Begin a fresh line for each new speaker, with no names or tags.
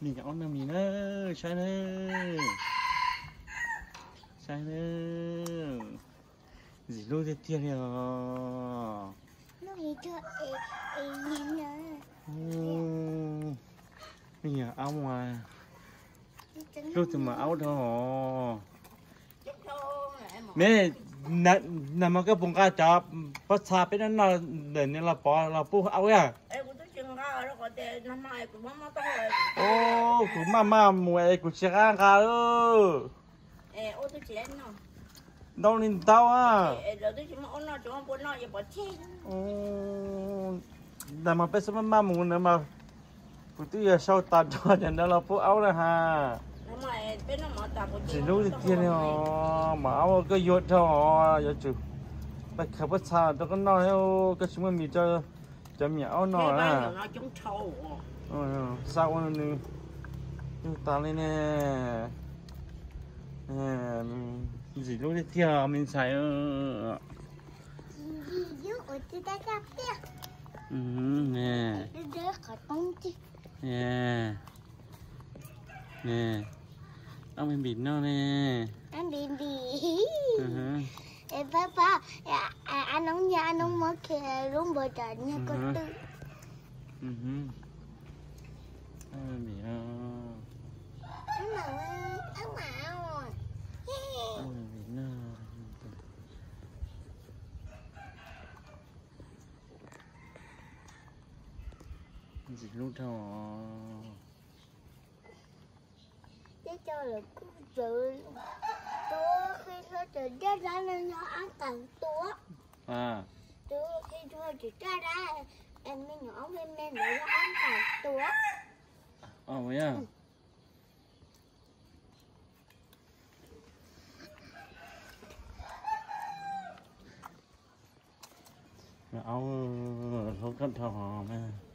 mình nhỏ nó mình nữa sai nữa sai nữa gì luôn thế tiền nhỉ?
Nó nghĩ cho ê nhìn nữa
mình nhỏ áo
Trứng
lúc thì mà áo đó. Mẹ nè mà cái bông cá chả bắt xa bên đó nó để nên là bỏ là bu áo à ô mà mà mùa cũng sẽ ăn cá ơ
ê ô tôi chén nó
đâu nên tao à.
Rồi tôi chỉ muốn nó chúng muốn nó giờ bỏ
ô nè mà bây giờ mà mùa nè mà. Bữa tiệc sau tạt cho nên đó là bu áo đó ha chỉ lúc thì tiền này mà áo cái yết cho giờ chú bây giờ bắt xa tôi có nói cái chúng mình cho nó
nó
à.
nó
Ờ, sao con này nhưng ta lên nè. À, gì lúc đi theo mình xài ờ
tiếp
ừ, nè. Nè. Nè. Ông em bị nó nè.
Anh bị bị
ừ
ông nhà anh ông mới kề luôn bờ trời nha
Ừ.
tư.
Ừ. Em bị nó gì lúc đó
chứ cho là cứ tự tôi khi thôi tự ra ra nên nó ăn càng tốt
à
tôi khi thôi chỉ ra ra em mới nhỏ bên bên để nó ăn càng tốt
ờ vậy à Mà áo không cẩn thận mà